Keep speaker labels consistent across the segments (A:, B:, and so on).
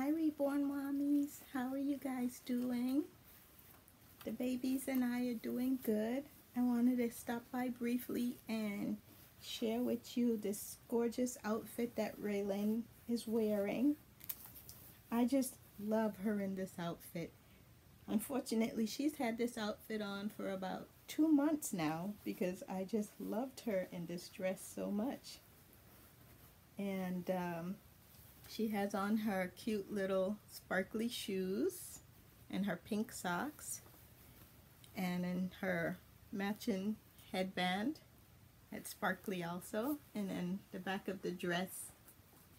A: Hi, Reborn Mommies. How are you guys doing? The babies and I are doing good. I wanted to stop by briefly and share with you this gorgeous outfit that RaeLynn is wearing. I just love her in this outfit. Unfortunately, she's had this outfit on for about two months now because I just loved her in this dress so much. And um, she has on her cute little sparkly shoes and her pink socks and in her matching headband. It's sparkly also. And then the back of the dress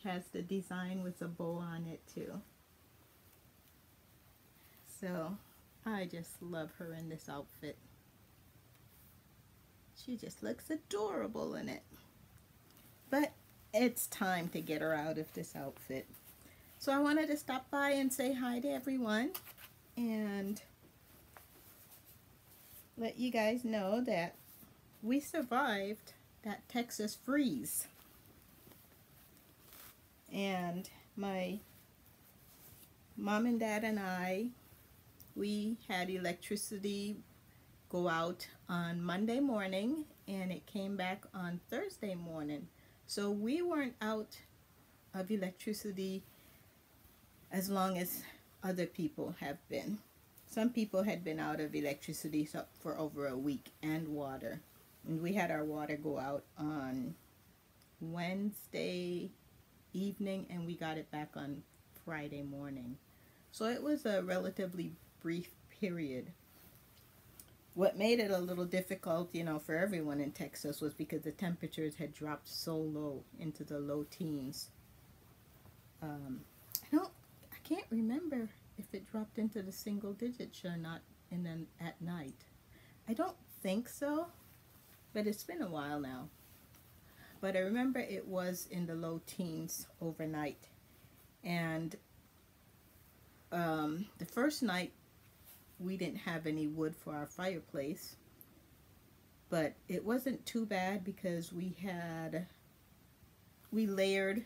A: has the design with a bow on it too. So I just love her in this outfit. She just looks adorable in it. But it's time to get her out of this outfit. So I wanted to stop by and say hi to everyone and let you guys know that we survived that Texas freeze. And my mom and dad and I, we had electricity go out on Monday morning and it came back on Thursday morning. So we weren't out of electricity as long as other people have been. Some people had been out of electricity for over a week and water. And we had our water go out on Wednesday evening and we got it back on Friday morning. So it was a relatively brief period what made it a little difficult, you know, for everyone in Texas was because the temperatures had dropped so low into the low teens. Um, I don't, I can't remember if it dropped into the single digits or not and then at night. I don't think so, but it's been a while now. But I remember it was in the low teens overnight. And um, the first night we didn't have any wood for our fireplace. But it wasn't too bad because we had, we layered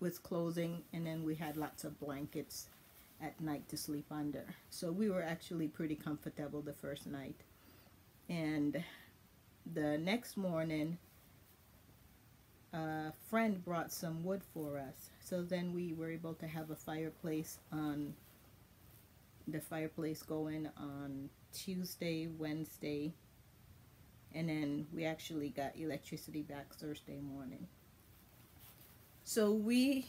A: with clothing and then we had lots of blankets at night to sleep under. So we were actually pretty comfortable the first night. And the next morning, a friend brought some wood for us. So then we were able to have a fireplace on the fireplace going on Tuesday, Wednesday, and then we actually got electricity back Thursday morning. So we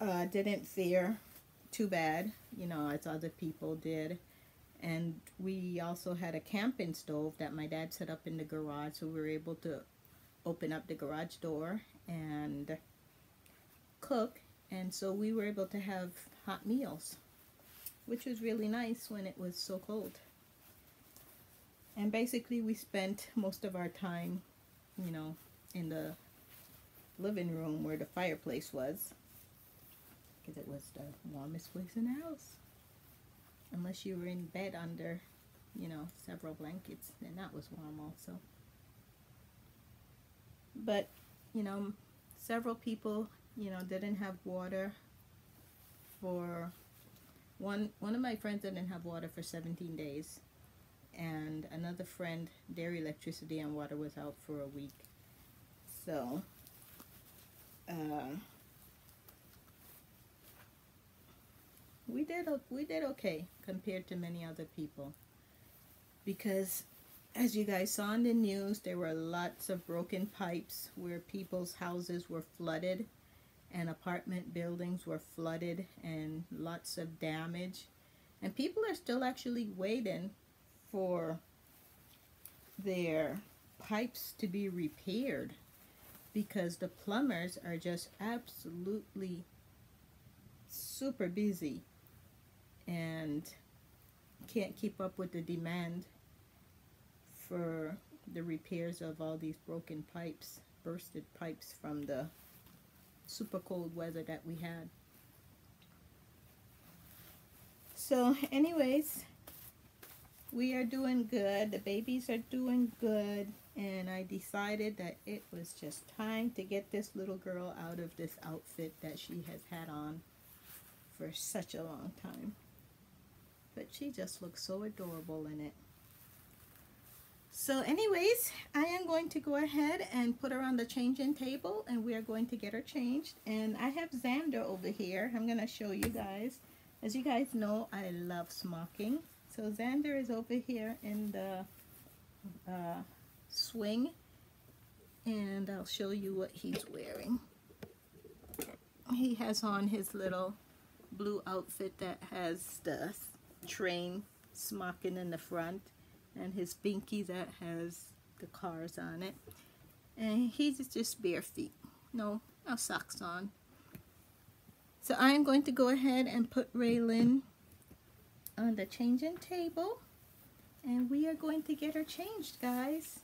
A: uh, didn't fare too bad, you know, as other people did. And we also had a camping stove that my dad set up in the garage, so we were able to open up the garage door and cook. And so we were able to have hot meals which was really nice when it was so cold. And basically we spent most of our time, you know, in the living room where the fireplace was. Because it was the warmest place in the house. Unless you were in bed under, you know, several blankets. Then that was warm also. But, you know, several people, you know, didn't have water for one one of my friends didn't have water for 17 days and another friend their electricity and water was out for a week. So uh, we did we did okay compared to many other people. Because as you guys saw in the news there were lots of broken pipes where people's houses were flooded and apartment buildings were flooded and lots of damage. And people are still actually waiting for their pipes to be repaired because the plumbers are just absolutely super busy and can't keep up with the demand for the repairs of all these broken pipes, bursted pipes from the super cold weather that we had. So anyways, we are doing good. The babies are doing good. And I decided that it was just time to get this little girl out of this outfit that she has had on for such a long time. But she just looks so adorable in it. So anyways, I am going to go ahead and put her on the changing table and we are going to get her changed. And I have Xander over here. I'm going to show you guys. As you guys know, I love smocking. So Xander is over here in the uh, swing and I'll show you what he's wearing. He has on his little blue outfit that has the train smocking in the front and his binky that has the cars on it. And he's just bare feet. No, no socks on. So I am going to go ahead and put RaeLynn on the changing table. And we are going to get her changed, guys.